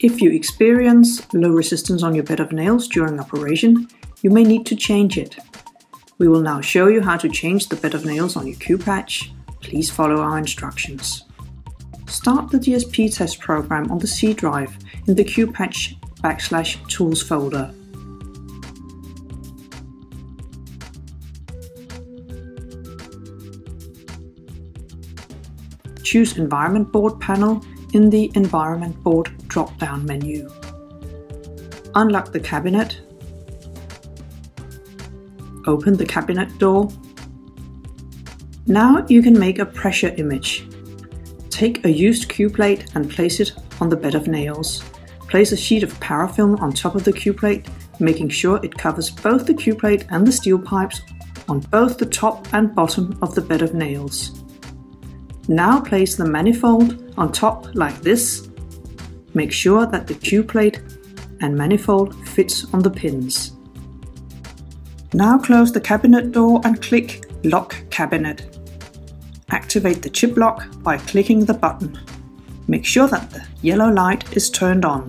If you experience low resistance on your bed of nails during operation, you may need to change it. We will now show you how to change the bed of nails on your QPatch. Please follow our instructions. Start the DSP test program on the C drive in the QPatch backslash tools folder. Choose Environment Board panel in the Environment Board drop-down menu. Unlock the cabinet. Open the cabinet door. Now you can make a pressure image. Take a used Q-plate and place it on the bed of nails. Place a sheet of parafilm on top of the Q-plate, making sure it covers both the Q-plate and the steel pipes on both the top and bottom of the bed of nails. Now place the manifold on top like this. Make sure that the Q-plate and manifold fits on the pins. Now close the cabinet door and click Lock Cabinet. Activate the chip lock by clicking the button. Make sure that the yellow light is turned on.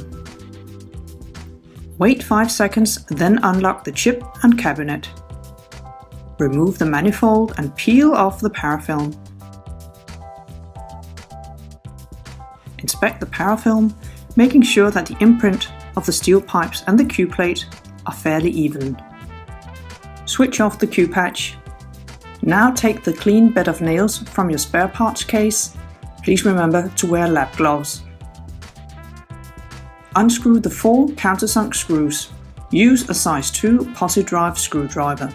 Wait 5 seconds, then unlock the chip and cabinet. Remove the manifold and peel off the parafilm. Inspect the parafilm, making sure that the imprint of the steel pipes and the Q-plate are fairly even. Switch off the QPatch. Now take the clean bed of nails from your spare parts case. Please remember to wear lab gloves. Unscrew the four countersunk screws. Use a size 2 Pozidriv screwdriver.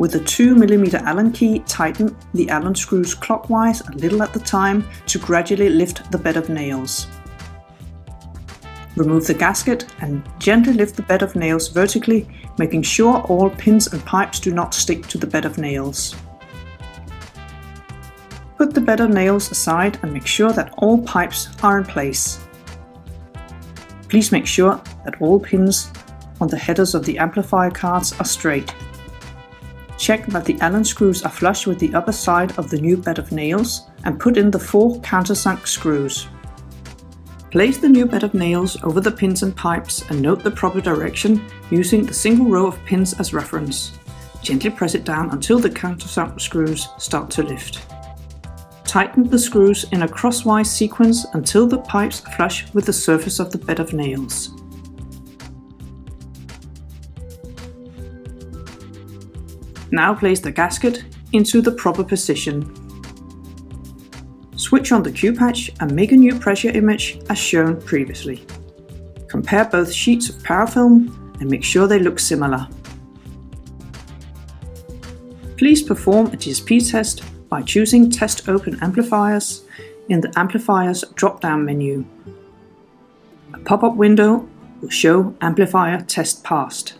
With a 2mm Allen key, tighten the Allen screws clockwise a little at the time to gradually lift the bed of nails. Remove the gasket and gently lift the bed of nails vertically, making sure all pins and pipes do not stick to the bed of nails. Put the bed of nails aside and make sure that all pipes are in place. Please make sure that all pins on the headers of the amplifier cards are straight. Check that the Allen screws are flush with the upper side of the new bed of nails and put in the four countersunk screws. Place the new bed of nails over the pins and pipes and note the proper direction using the single row of pins as reference. Gently press it down until the countersunk screws start to lift. Tighten the screws in a crosswise sequence until the pipes flush with the surface of the bed of nails. Now place the gasket into the proper position. Switch on the QPatch and make a new pressure image as shown previously. Compare both sheets of parafilm and make sure they look similar. Please perform a DSP test by choosing Test Open Amplifiers in the Amplifiers drop-down menu. A pop-up window will show Amplifier Test Passed.